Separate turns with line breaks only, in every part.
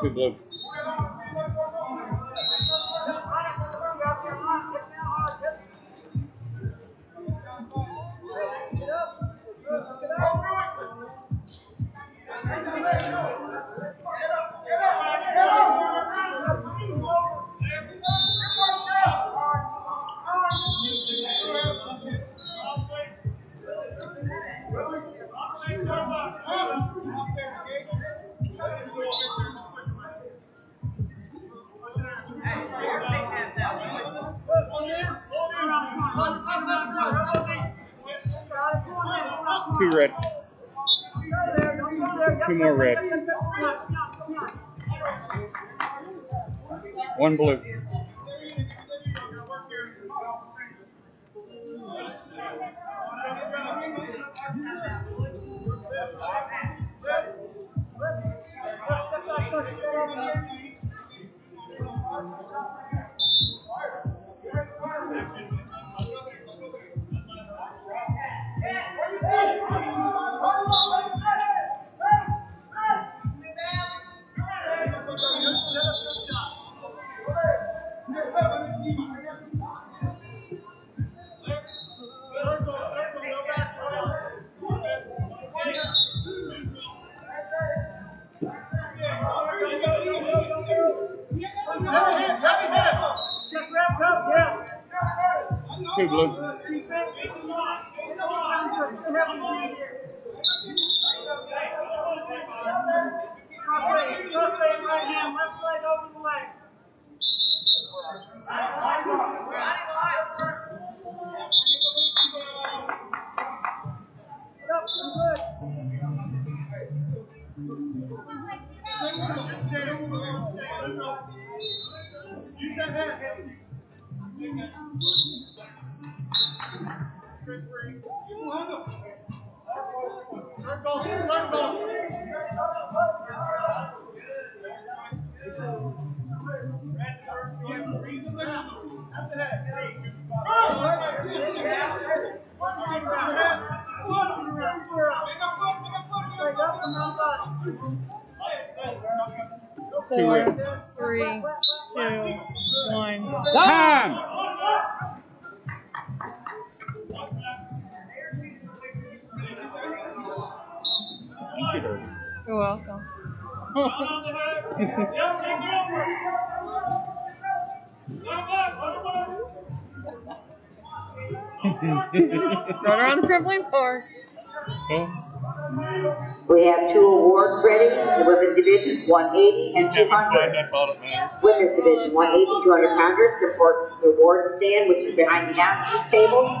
Two blue. Two red. Two more red. One blue. Two blue. Two Red.
three, two, one.
Time!
You're welcome. Run around the trampoline park.
We have two awards ready, the women's division, 180 and 200.
That's all that matters.
Women's division, 180, 200 pounders, report the award stand, which is behind the announcers table.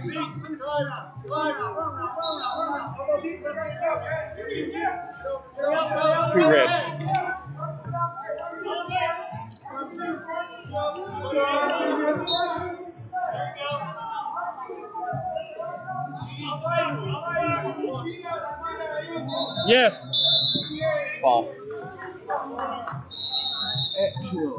Two red. Yes. Fall. At two.